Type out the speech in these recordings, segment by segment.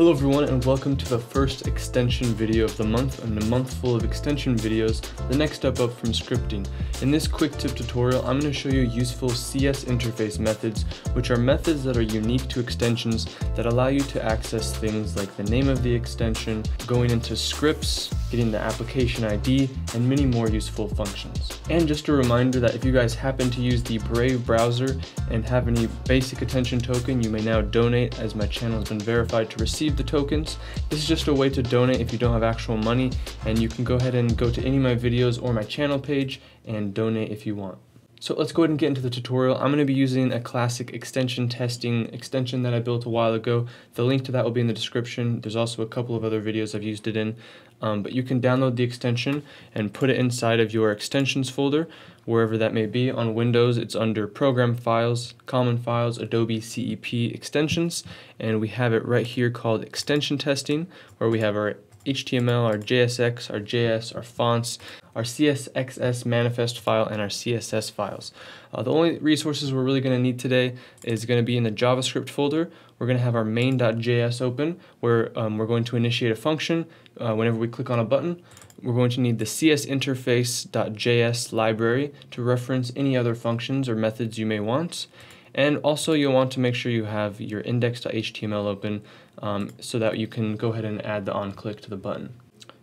Hello everyone and welcome to the first extension video of the month and a month full of extension videos, the next step up from scripting. In this quick tip tutorial, I'm going to show you useful CS interface methods, which are methods that are unique to extensions that allow you to access things like the name of the extension, going into scripts, getting the application ID, and many more useful functions. And just a reminder that if you guys happen to use the Brave browser and have any basic attention token, you may now donate as my channel has been verified to receive the tokens. This is just a way to donate if you don't have actual money and you can go ahead and go to any of my videos or my channel page and donate if you want. So let's go ahead and get into the tutorial. I'm going to be using a classic extension testing extension that I built a while ago. The link to that will be in the description. There's also a couple of other videos I've used it in. Um, but you can download the extension and put it inside of your extensions folder, wherever that may be. On Windows, it's under Program Files, Common Files, Adobe CEP Extensions, and we have it right here called Extension Testing, where we have our HTML, our JSX, our JS, our fonts, our CSXS manifest file, and our CSS files. Uh, the only resources we're really going to need today is going to be in the JavaScript folder. We're going to have our main.js open, where um, we're going to initiate a function uh, whenever we click on a button. We're going to need the csinterface.js library to reference any other functions or methods you may want. And also you'll want to make sure you have your index.html open um, so that you can go ahead and add the onClick to the button.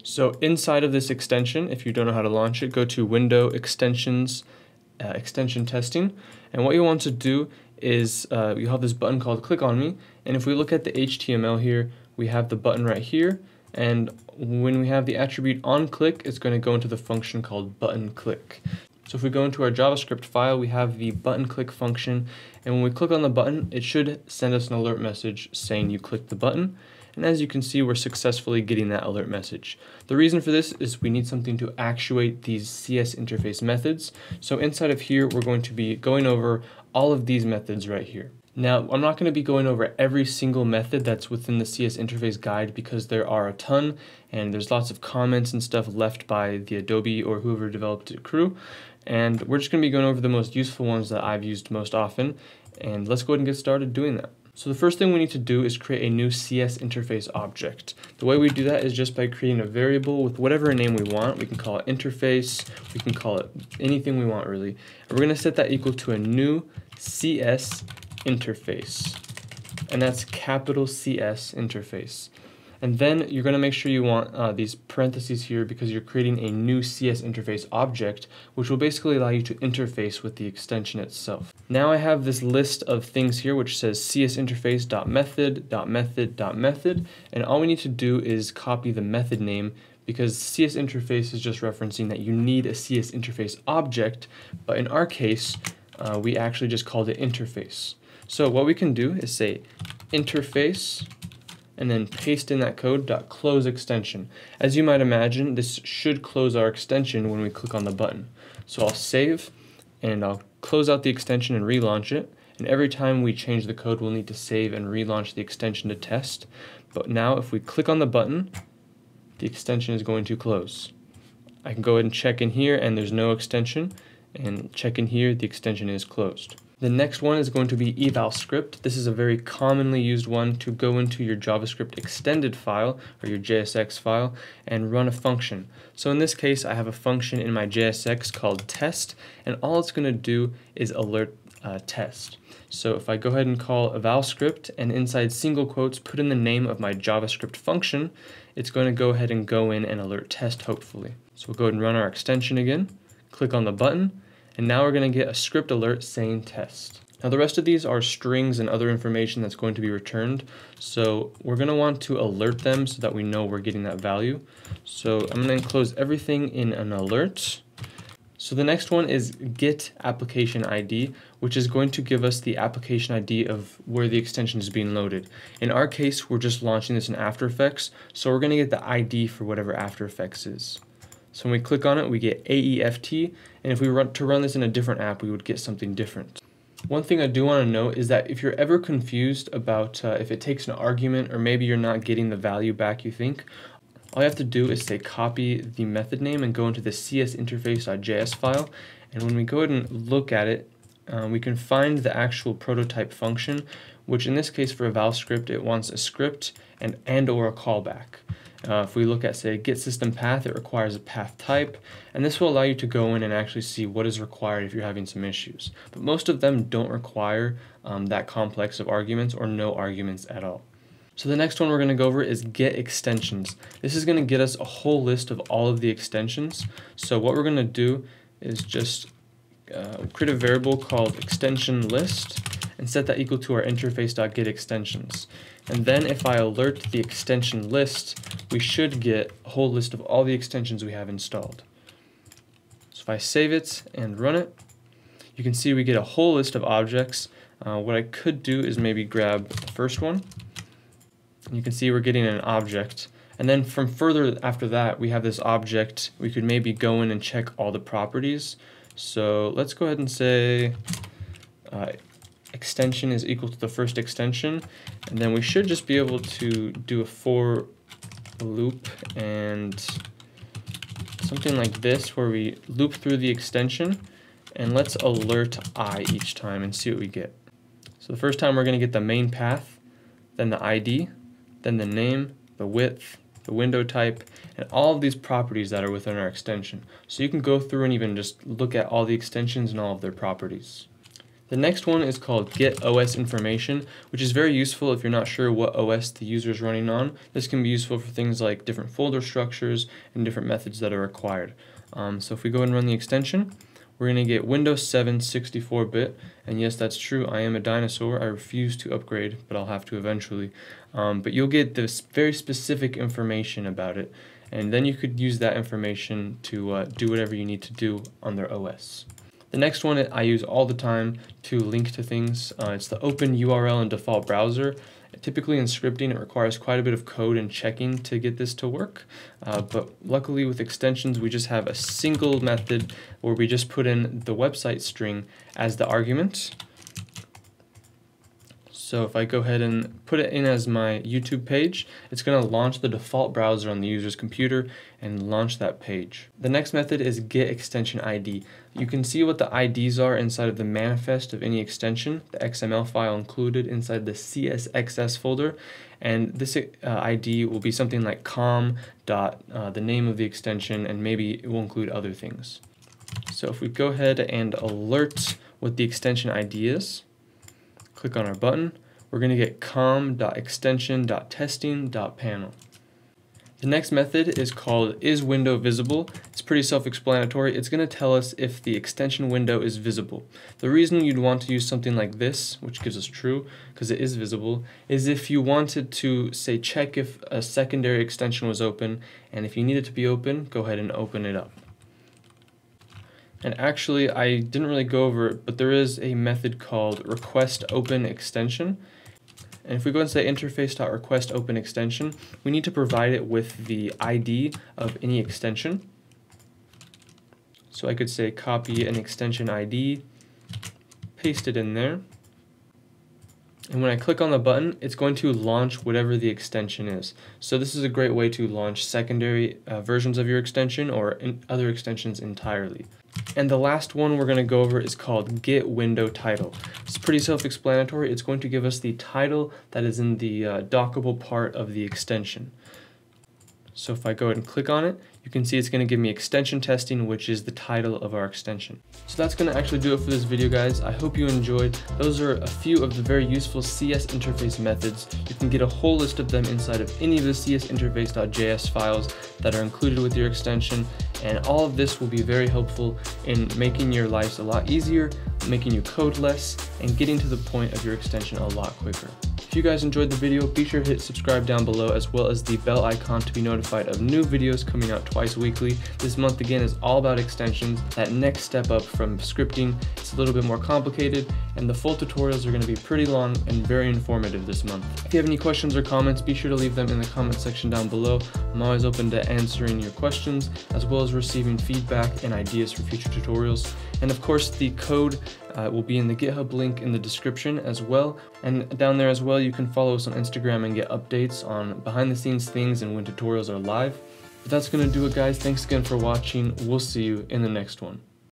So inside of this extension, if you don't know how to launch it, go to Window Extensions, uh, Extension Testing. And what you want to do is uh, you have this button called Click on Me. And if we look at the HTML here, we have the button right here. And when we have the attribute on click, it's going to go into the function called button click. So if we go into our JavaScript file, we have the button click function, and when we click on the button, it should send us an alert message saying you clicked the button. And as you can see, we're successfully getting that alert message. The reason for this is we need something to actuate these CS interface methods. So inside of here, we're going to be going over all of these methods right here. Now, I'm not going to be going over every single method that's within the CS interface guide because there are a ton and there's lots of comments and stuff left by the Adobe or whoever developed it crew. And we're just going to be going over the most useful ones that I've used most often. And let's go ahead and get started doing that. So the first thing we need to do is create a new CS interface object. The way we do that is just by creating a variable with whatever name we want. We can call it interface, we can call it anything we want really. And we're going to set that equal to a new CS interface. And that's capital CS interface. And then you're going to make sure you want uh, these parentheses here because you're creating a new CS interface object, which will basically allow you to interface with the extension itself. Now I have this list of things here which says csinterface.method.method.method, and all we need to do is copy the method name because CS interface is just referencing that you need a CS interface object, but in our case, uh, we actually just called it interface. So what we can do is say interface and then paste in that code close extension. As you might imagine, this should close our extension when we click on the button. So I'll save and I'll close out the extension and relaunch it. And every time we change the code, we'll need to save and relaunch the extension to test. But now if we click on the button, the extension is going to close. I can go ahead and check in here and there's no extension and check in here, the extension is closed. The next one is going to be eval script. This is a very commonly used one to go into your JavaScript extended file or your JSX file and run a function. So in this case, I have a function in my JSX called test, and all it's going to do is alert uh, test. So if I go ahead and call eval script and inside single quotes put in the name of my JavaScript function, it's going to go ahead and go in and alert test hopefully. So we'll go ahead and run our extension again, click on the button, and now we're going to get a script alert saying test. Now the rest of these are strings and other information that's going to be returned. So we're going to want to alert them so that we know we're getting that value. So I'm to enclose everything in an alert. So the next one is get application ID, which is going to give us the application ID of where the extension is being loaded. In our case, we're just launching this in After Effects, so we're going to get the ID for whatever After Effects is. So when we click on it, we get AEFT, and if we were to run this in a different app, we would get something different. One thing I do want to note is that if you're ever confused about uh, if it takes an argument or maybe you're not getting the value back you think, all you have to do is say copy the method name and go into the csinterface.js file. And when we go ahead and look at it, um, we can find the actual prototype function, which in this case for eval script, it wants a script and, and or a callback. Uh, if we look at, say, get system path, it requires a path type, and this will allow you to go in and actually see what is required if you're having some issues. But most of them don't require um, that complex of arguments or no arguments at all. So the next one we're going to go over is get extensions. This is going to get us a whole list of all of the extensions. So what we're going to do is just uh, create a variable called extension list and set that equal to our interface.getExtensions. And then if I alert the extension list, we should get a whole list of all the extensions we have installed. So if I save it and run it, you can see we get a whole list of objects. Uh, what I could do is maybe grab the first one. You can see we're getting an object. And then from further after that, we have this object. We could maybe go in and check all the properties. So let's go ahead and say uh, extension is equal to the first extension. And then we should just be able to do a for loop and something like this where we loop through the extension and let's alert i each time and see what we get. So the first time we're going to get the main path, then the ID, then the name, the width, the window type, and all of these properties that are within our extension. So you can go through and even just look at all the extensions and all of their properties. The next one is called Get OS Information, which is very useful if you're not sure what OS the user is running on. This can be useful for things like different folder structures and different methods that are required. Um, so if we go and run the extension, we're going to get Windows 7 64-bit, and yes, that's true, I am a dinosaur, I refuse to upgrade, but I'll have to eventually. Um, but you'll get this very specific information about it, and then you could use that information to uh, do whatever you need to do on their OS. The next one I use all the time to link to things. Uh, it's the open URL in default browser. Typically in scripting, it requires quite a bit of code and checking to get this to work. Uh, but luckily with extensions, we just have a single method where we just put in the website string as the argument. So if I go ahead and put it in as my YouTube page, it's going to launch the default browser on the user's computer and launch that page. The next method is get extension ID. You can see what the IDs are inside of the manifest of any extension, the XML file included inside the CSXS folder, and this uh, ID will be something like com dot uh, the name of the extension, and maybe it will include other things. So if we go ahead and alert what the extension ID is, click on our button, we're going to get com.extension.testing.panel. The next method is called isWindowVisible. It's pretty self-explanatory. It's going to tell us if the extension window is visible. The reason you'd want to use something like this, which gives us true because it is visible, is if you wanted to say check if a secondary extension was open and if you need it to be open, go ahead and open it up. And actually, I didn't really go over it, but there is a method called request open extension. And if we go and say interface.request open extension, we need to provide it with the ID of any extension. So I could say copy an extension ID, paste it in there. And when I click on the button, it's going to launch whatever the extension is. So this is a great way to launch secondary uh, versions of your extension or other extensions entirely. And the last one we're going to go over is called get window title. It's pretty self-explanatory. It's going to give us the title that is in the uh, dockable part of the extension. So if I go ahead and click on it, you can see it's going to give me extension testing, which is the title of our extension. So that's going to actually do it for this video, guys. I hope you enjoyed. Those are a few of the very useful CS interface methods. You can get a whole list of them inside of any of the csinterface.js files that are included with your extension. And all of this will be very helpful in making your lives a lot easier, making you code less, and getting to the point of your extension a lot quicker. If you guys enjoyed the video, be sure to hit subscribe down below as well as the bell icon to be notified of new videos coming out twice weekly. This month again is all about extensions, that next step up from scripting. It's a little bit more complicated and the full tutorials are going to be pretty long and very informative this month. If you have any questions or comments, be sure to leave them in the comment section down below. I'm always open to answering your questions as well as receiving feedback and ideas for future tutorials. And of course, the code uh, will be in the GitHub link in the description as well. And down there as well, you can follow us on Instagram and get updates on behind the scenes things and when tutorials are live. But that's going to do it, guys. Thanks again for watching. We'll see you in the next one.